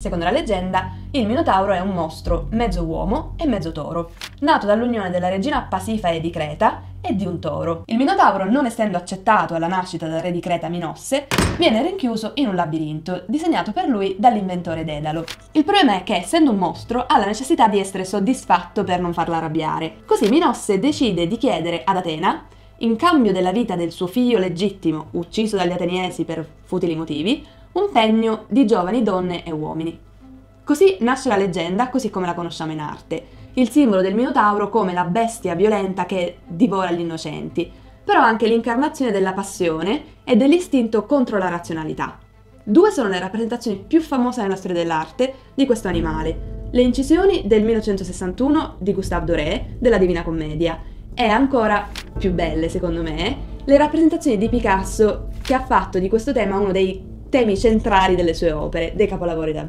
Secondo la leggenda, il Minotauro è un mostro mezzo uomo e mezzo toro, nato dall'unione della regina Pasifae di Creta e di un toro. Il Minotauro, non essendo accettato alla nascita dal re di Creta Minosse, viene rinchiuso in un labirinto, disegnato per lui dall'inventore Dedalo. Il problema è che, essendo un mostro, ha la necessità di essere soddisfatto per non farla arrabbiare. Così Minosse decide di chiedere ad Atena in cambio della vita del suo figlio legittimo, ucciso dagli ateniesi per futili motivi, un pegno di giovani donne e uomini. Così nasce la leggenda così come la conosciamo in arte, il simbolo del Minotauro come la bestia violenta che divora gli innocenti, però anche l'incarnazione della passione e dell'istinto contro la razionalità. Due sono le rappresentazioni più famose nella storia dell'arte di questo animale, le incisioni del 1961 di Gustave Doré della Divina Commedia e ancora più belle secondo me le rappresentazioni di Picasso che ha fatto di questo tema uno dei temi centrali delle sue opere, dei capolavori davvero.